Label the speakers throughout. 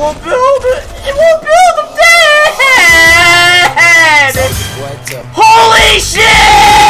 Speaker 1: won't build it. It won't build. I'm dead. Holy shit!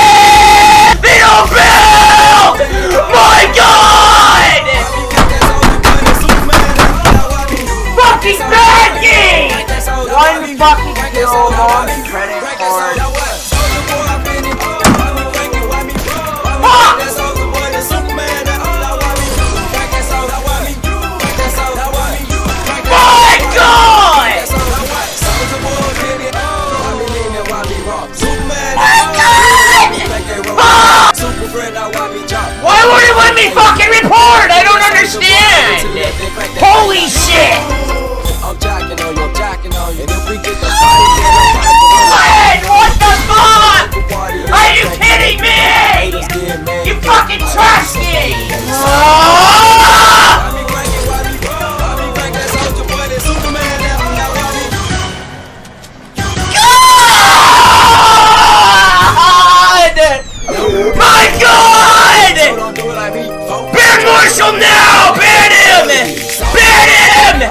Speaker 1: God! Ban Marshall now! Ban him! Ban him!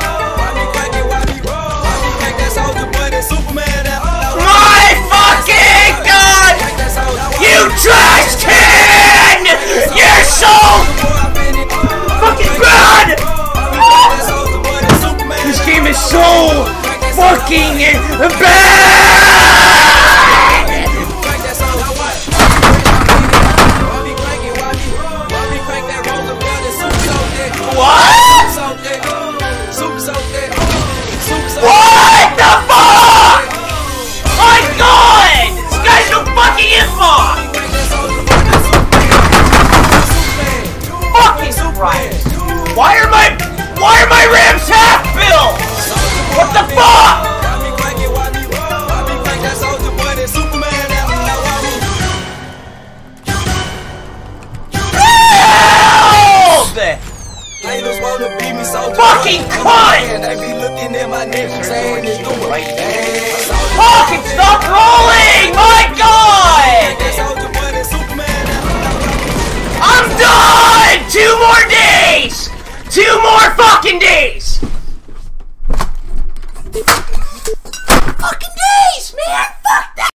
Speaker 1: My fucking God! You trash can! You're so fucking bad! This game is so fucking bad! me so Fucking cut!
Speaker 2: They be looking at my neck saying it's doing right
Speaker 1: Fucking stop rolling! My god! I'm done! Two more days! Two more fucking days! Fucking days, man!